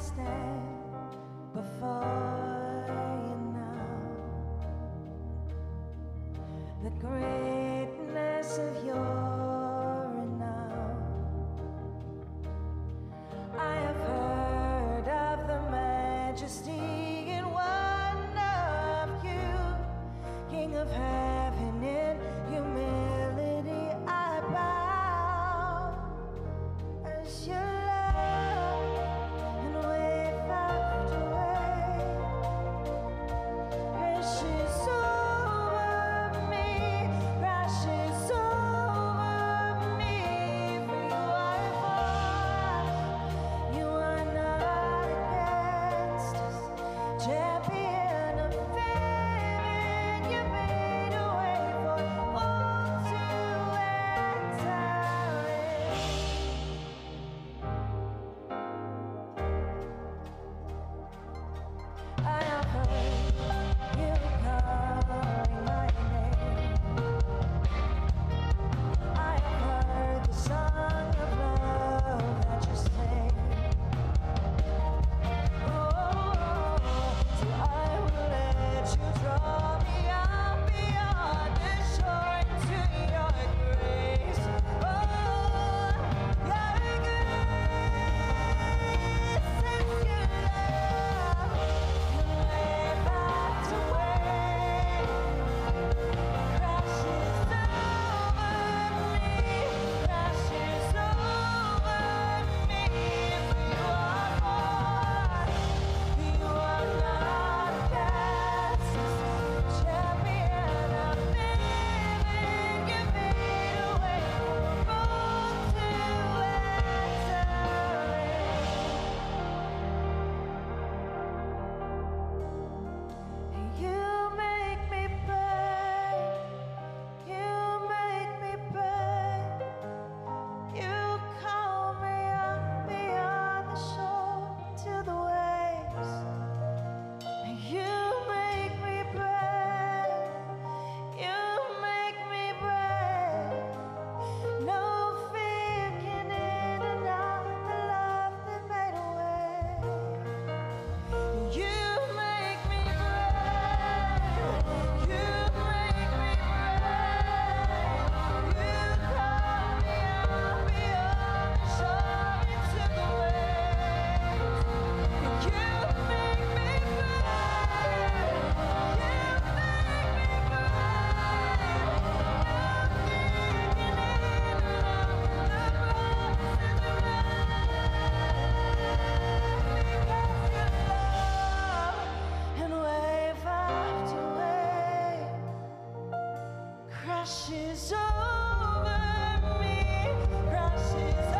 stand before you now. The greatness of your renown. I have heard of the majesty and wonder of you, King of. crashes over me, crashes over me.